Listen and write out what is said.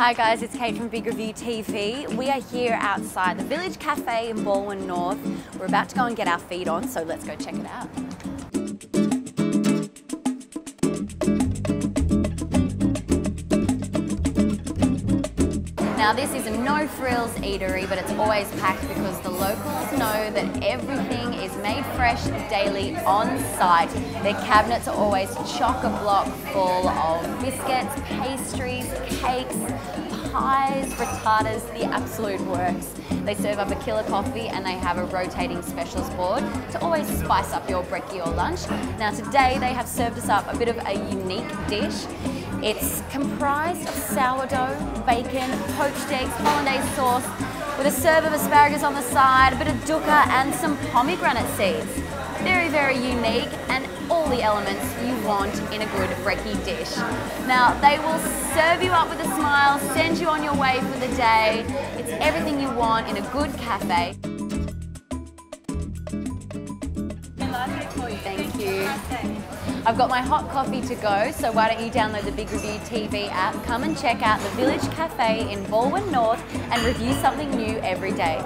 Hi guys, it's Kate from Big Review TV. We are here outside the Village Cafe in Balwyn North. We're about to go and get our feet on, so let's go check it out. Now this is a no frills eatery, but it's always packed because the locals that everything is made fresh daily on site. Their cabinets are always chock-a-block full of biscuits, pastries, cakes, pies, frittatas, the absolute works. They serve up a killer coffee and they have a rotating specials board to always spice up your brekkie or lunch. Now today they have served us up a bit of a unique dish. It's comprised of sourdough, bacon, poached eggs, hollandaise sauce, with a serve of asparagus on the side, a bit of dukkha and some pomegranate seeds. Very, very unique and all the elements you want in a good brekkie dish. Now, they will serve you up with a smile, send you on your way for the day. It's everything you want in a good cafe. Thank you. I've got my hot coffee to go, so why don't you download the Big Review TV app, come and check out the Village Cafe in Balwyn North and review something new every day.